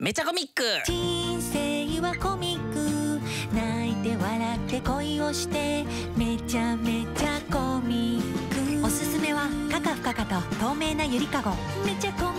めちゃコミック。人生はコミック。泣いて笑って恋をして。めちゃめちゃコミック。おすすめはカカフカカと透明なゆりかご。めちゃコミック。